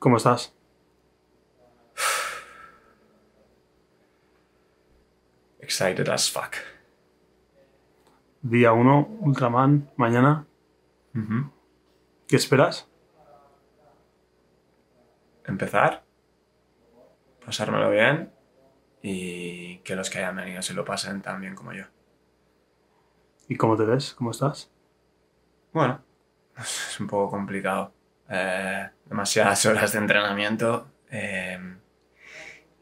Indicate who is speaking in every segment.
Speaker 1: ¿Cómo estás?
Speaker 2: Excited as fuck.
Speaker 1: Día 1, Ultraman, mañana. ¿Qué esperas?
Speaker 2: Empezar, pasármelo bien y que los que hayan venido se lo pasen tan bien como yo.
Speaker 1: ¿Y cómo te ves? ¿Cómo estás?
Speaker 2: Bueno, es un poco complicado. Eh, demasiadas horas de entrenamiento eh,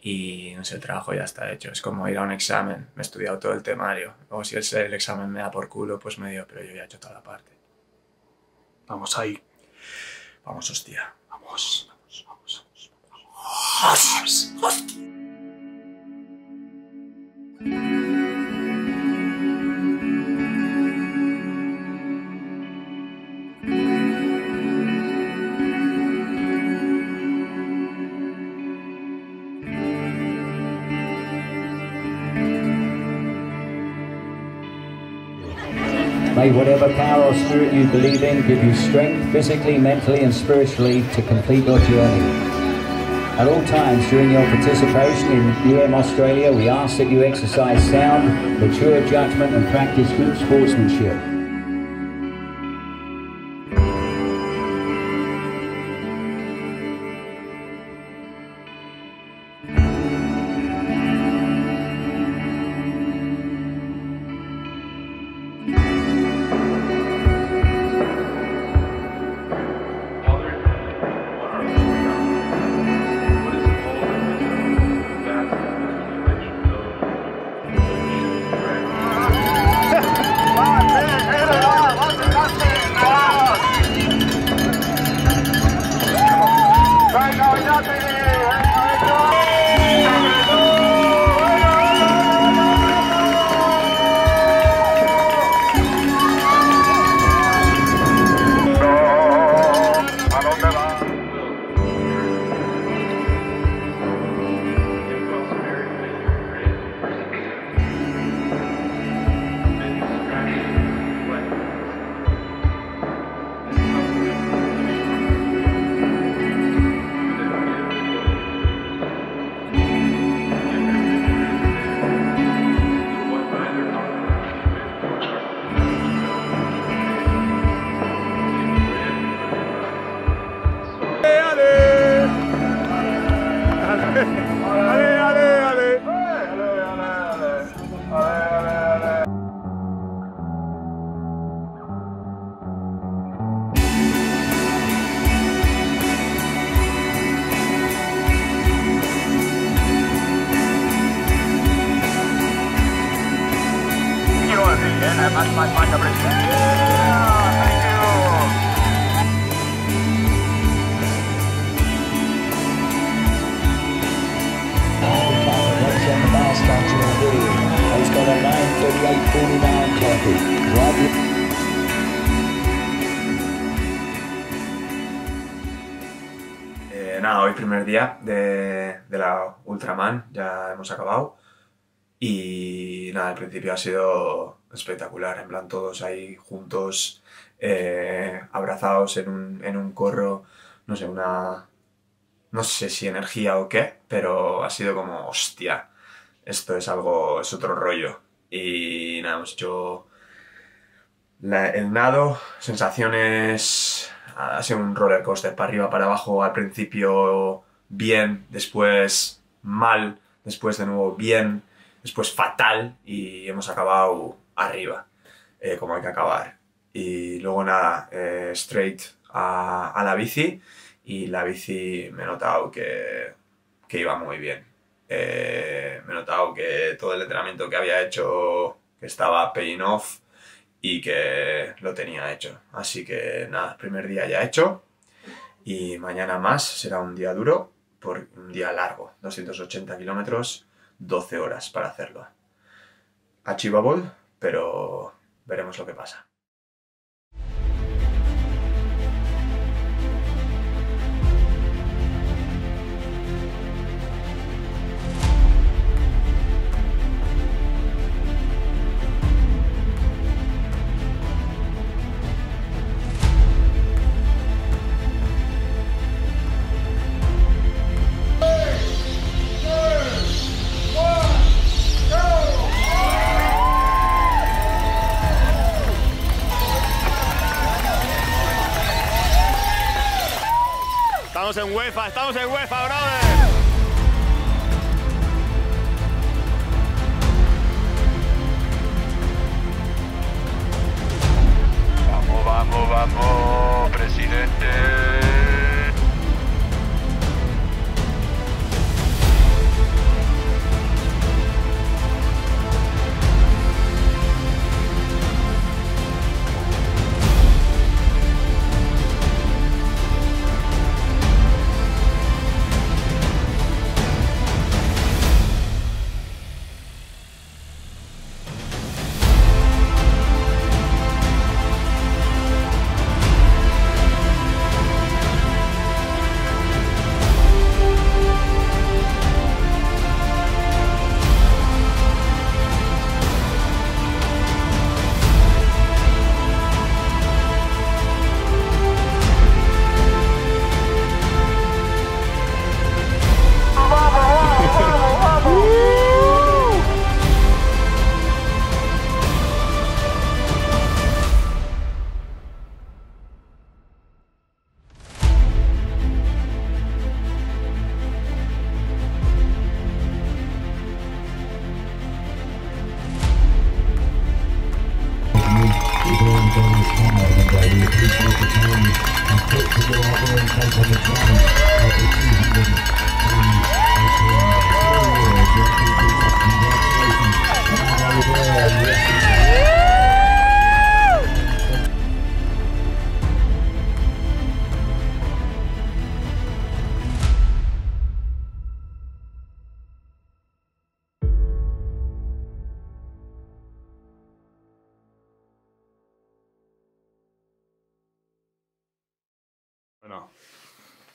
Speaker 2: y no sé, el trabajo ya está hecho. Es como ir a un examen. Me he estudiado todo el temario. Luego si el, el examen me da por culo, pues medio, pero yo ya he hecho toda la parte.
Speaker 1: Vamos ahí.
Speaker 2: Vamos, hostia.
Speaker 1: Vamos. Vamos, vamos,
Speaker 3: May whatever power or spirit you believe in give you strength physically, mentally, and spiritually to complete your journey. At all times during your participation in UM Australia, we ask that you exercise sound, mature judgment, and practice good sportsmanship.
Speaker 2: Nada, hoy primer día de, de la Ultraman, ya hemos acabado. Y nada, al principio ha sido espectacular, en plan todos ahí juntos, eh, abrazados en un, en un corro, no sé, una... No sé si energía o qué, pero ha sido como, hostia, esto es algo, es otro rollo. Y nada, hemos hecho el nado, sensaciones, ha sido un roller coaster para arriba, para abajo, al principio bien, después mal, después de nuevo bien, después fatal y hemos acabado arriba, eh, como hay que acabar. Y luego nada, eh, straight a, la bici y la bici me he notado que, que iba muy bien. Eh, me he notado que todo el entrenamiento que había hecho que estaba paying off y que lo tenía hecho. Así que nada, primer día ya hecho y mañana más será un día duro, por un día largo, 280 kilómetros, 12 horas para hacerlo. Achievable, pero veremos lo que pasa.
Speaker 4: Estamos en UEFA, estamos en UEFA, brother.
Speaker 5: Vamos, vamos, vamos, presidente.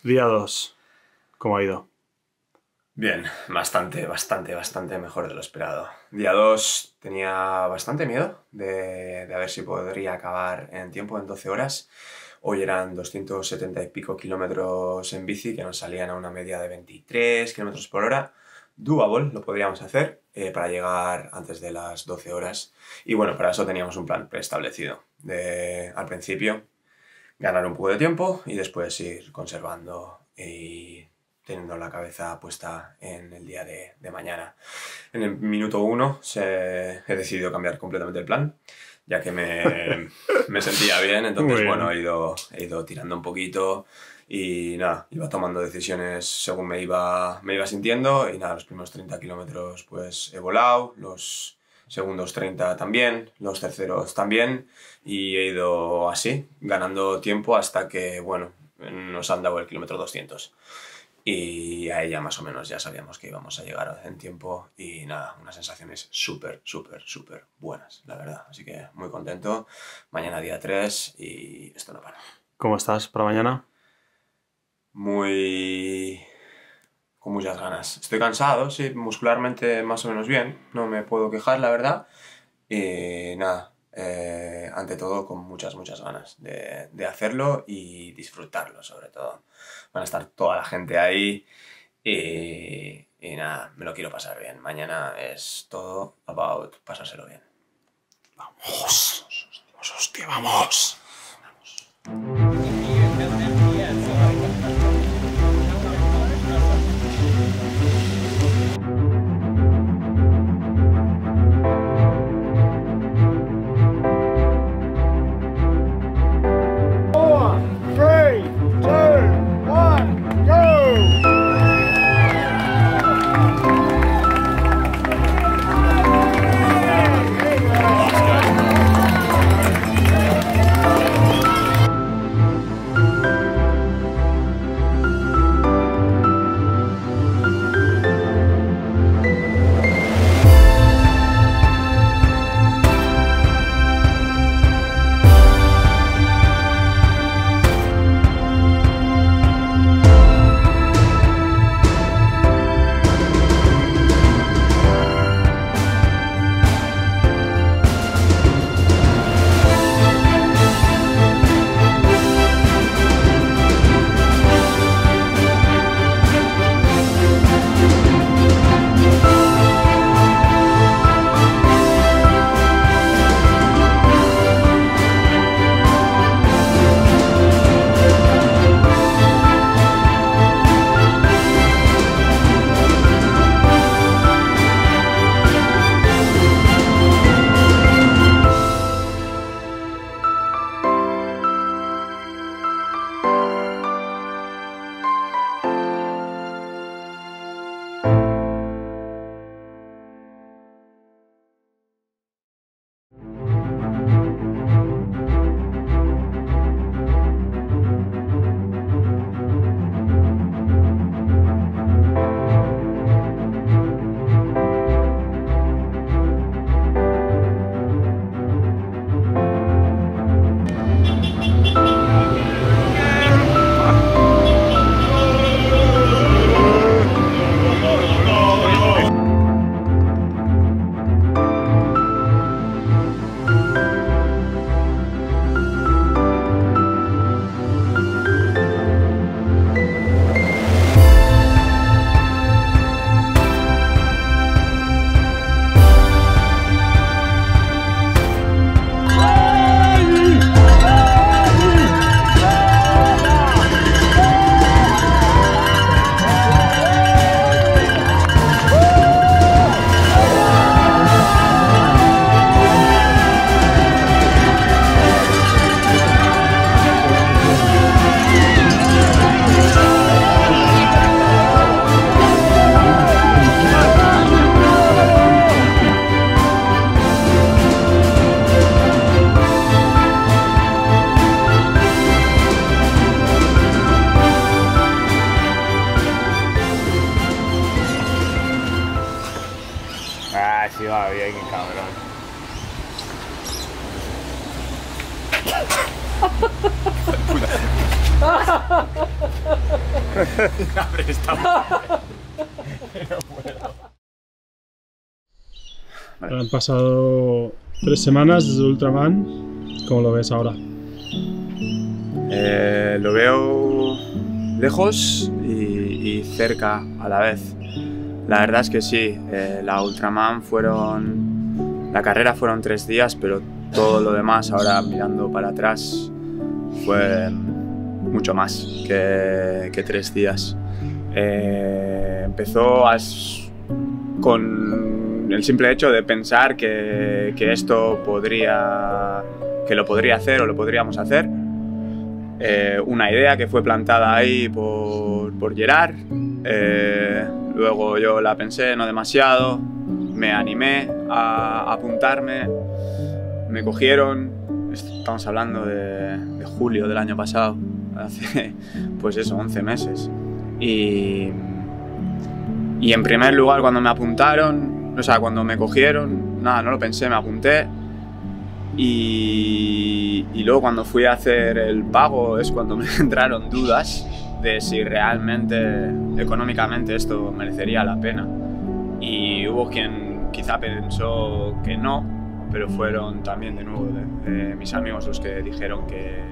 Speaker 1: Día 2. ¿Cómo ha ido?
Speaker 2: Bien, bastante, bastante, bastante mejor de lo esperado. Día 2 tenía bastante miedo de, de ver si podría acabar en tiempo en 12 horas. Hoy eran 270 y pico kilómetros en bici que nos salían a una media de 23 kilómetros por hora. Doable lo podríamos hacer eh, para llegar antes de las 12 horas. Y bueno, para eso teníamos un plan preestablecido. De, al principio, ganar un poco de tiempo y después ir conservando y teniendo la cabeza puesta en el día de, de mañana. En el minuto uno se, he decidido cambiar completamente el plan, ya que me, me sentía bien, entonces
Speaker 1: bien.
Speaker 2: bueno, he ido, he ido tirando un poquito y nada, iba tomando decisiones según me iba, me iba sintiendo y nada, los primeros 30 kilómetros pues he volado, los segundos 30 también, los terceros también y he ido así, ganando tiempo hasta que, bueno, nos han dado el kilómetro 200. Y ahí ya más o menos ya sabíamos que íbamos a llegar en tiempo y nada, unas sensaciones súper, súper, súper buenas, la verdad. Así que muy contento. Mañana día 3 y esto no para.
Speaker 1: ¿Cómo estás para mañana?
Speaker 2: Muy... con muchas ganas. Estoy cansado, sí, muscularmente más o menos bien. No me puedo quejar, la verdad. Y nada, eh, ante todo con muchas, muchas ganas de, de hacerlo y disfrutarlo sobre todo. Van a estar toda la gente ahí y, nada, me lo quiero pasar bien. Mañana es todo about pasárselo bien.
Speaker 1: Vamos. Vamos, hostia, vamos. Han pasado tres semanas desde Ultraman. ¿Cómo lo ves ahora?
Speaker 2: Eh, lo veo lejos y, y cerca a la vez. La verdad es que sí, eh, la Ultraman fueron... La carrera fueron tres días, pero todo lo demás, ahora mirando para atrás, fue mucho más que, tres días. Eh, empezó con el simple hecho de pensar que, esto podría... que lo podría hacer o lo podríamos hacer. Eh, una idea que fue plantada ahí por, por Gerard. Eh, luego yo la pensé, no demasiado. Me animé a apuntarme. Me cogieron. Estamos hablando de, de julio del año pasado. Hace, pues eso, 11 meses. Y, y en primer lugar, cuando me apuntaron, o sea, cuando me cogieron, nada, no lo pensé, me apunté. Y, y luego cuando fui a hacer el pago es cuando me entraron dudas de si realmente económicamente esto merecería la pena. Y hubo quien quizá pensó que no, pero fueron también de nuevo mis amigos los que dijeron que,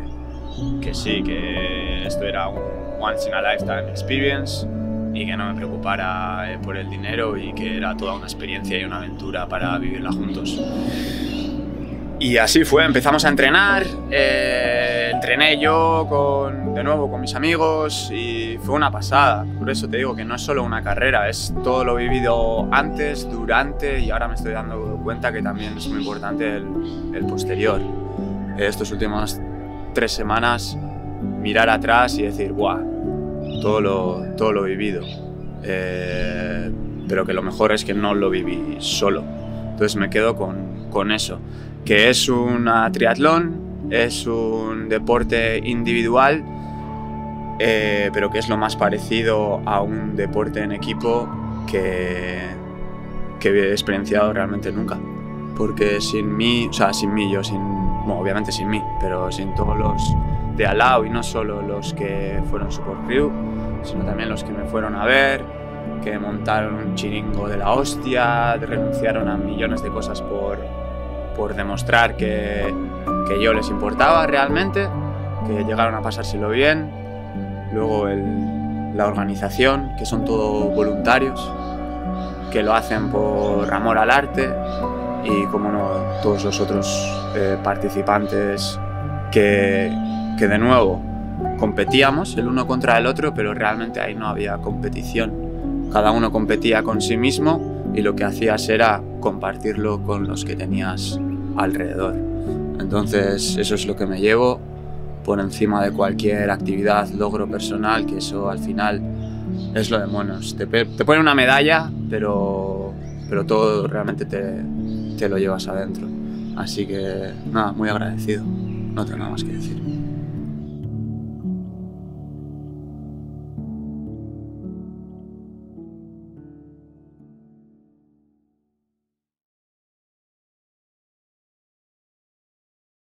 Speaker 2: que sí, que esto era un once in a lifetime experience y que no me preocupara eh, por el dinero y que era toda una experiencia y una aventura para vivirla juntos. Y así fue, empezamos a entrenar, eh, entrené yo con, de nuevo con mis amigos y fue una pasada. Por eso te digo que no es solo una carrera, es todo lo vivido antes, durante y ahora me estoy dando cuenta que también es muy importante el, el posterior. Estos últimos tres semanas, mirar atrás y decir, ¡buah! Todo lo, todo lo vivido. Eh, pero que lo mejor es que no lo viví solo. Entonces me quedo con, con eso que es una triatlón, es un deporte individual, eh, pero que es lo más parecido a un deporte en equipo que, que he experienciado realmente nunca. Porque sin mí, o sea, sin mí, yo sin, bueno, obviamente sin mí, pero sin todos los de al lado y no solo los que fueron support crew, sino también los que me fueron a ver, que montaron un chiringo de la hostia, renunciaron a millones de cosas por, por demostrar que, que yo les importaba realmente, que llegaron a pasárselo bien. Luego el- la organización, que son todos voluntarios, que lo hacen por amor al arte. Y como no, todos los otros eh, participantes que, que de nuevo competíamos el uno contra el otro, pero realmente ahí no había competición. Cada uno competía con sí mismo y lo que hacías era compartirlo con los que tenías alrededor. Entonces eso es lo que me llevo por encima de cualquier actividad, logro personal, que eso al final es lo de monos. Te, te ponen una medalla, pero, pero todo realmente te, te lo llevas adentro. Así que nada, muy agradecido. No tengo nada más que decir.